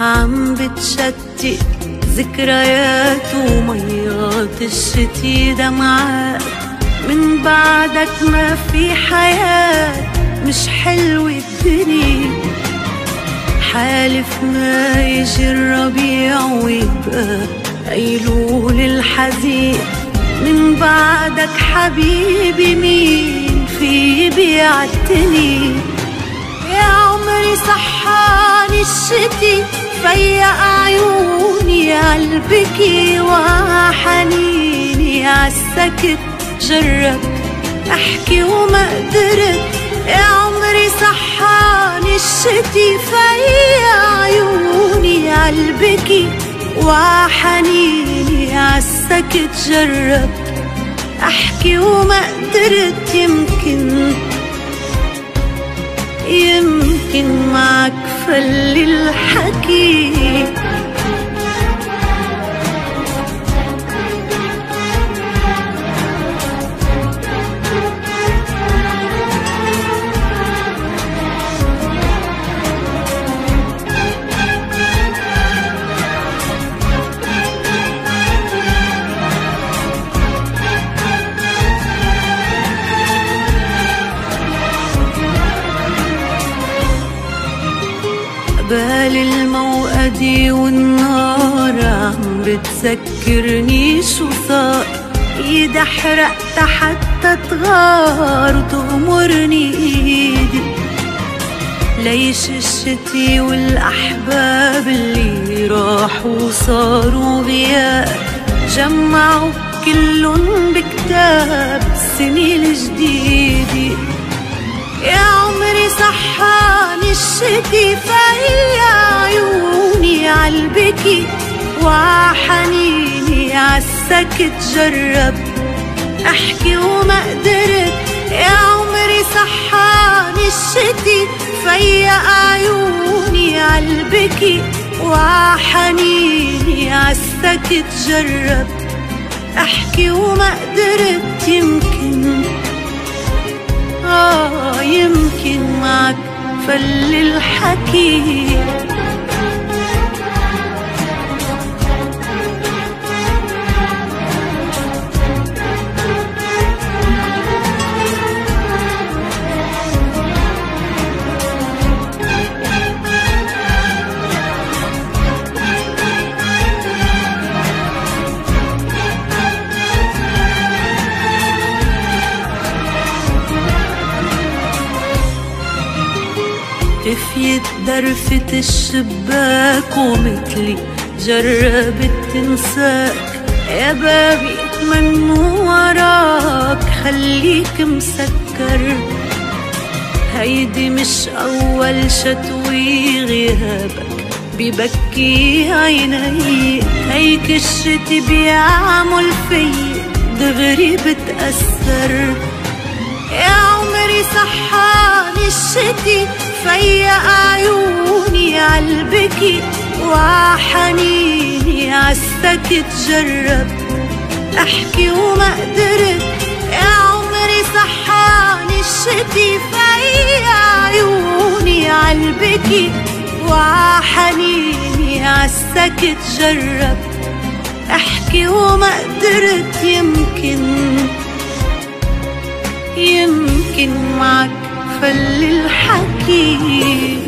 عم بتشتت ذكريات وميات الشتي دمعات من بعدك ما في حياة مش حلوة الدنيا. حالف ما يجي الربيع ويبقى أيلول الحزين من بعدك حبيبي مين في بيعتني؟ يا عمري صحاني الشتي. فيا عيوني عالبكي وحنيني عالسكت جربت أحكي وما قدرت يا عمري صحاني الشتي فيا عيوني عالبكي وحنيني عالسكت جربت أحكي وما قدرت يمكن فل الحكي قبال الموقدي والنار عم بتذكرني شو صار؟ إيدي حرقت حتى تغار وتغمرني إيدي. ليش الشتي والأحباب اللي راحوا وصاروا غياب؟ جمعوا كلن بكتاب السنة الجديدة. يا عمري صحاني الشتي فيا عيوني عالبكي وحنيني عالسكت جرب. أحكي وما قدرت يا عمري صحاني الشتي فيا عيوني عالبكي وحنيني عالسكت جرب. أحكي وما قدرت يمكن آه يمكن معك. فل الحكي رفيت درفة الشباك ومثلي جربت تنساك. يا بابي من وراك خليك مسكر. هيدي مش أول شتوي غيابك ببكي عيني. هيك الشتي بيعمل في دغري بتأثر. يا عمري صحاني الشتي فيا عيوني عالبكي وحنيني عالسكت جرب أحكي وما قدرت يا عمري صحاني الشتي. فيا عيوني عالبكي وحنيني عالسكت جرب أحكي وما قدرت يمكن يمكن معك. فل الحكي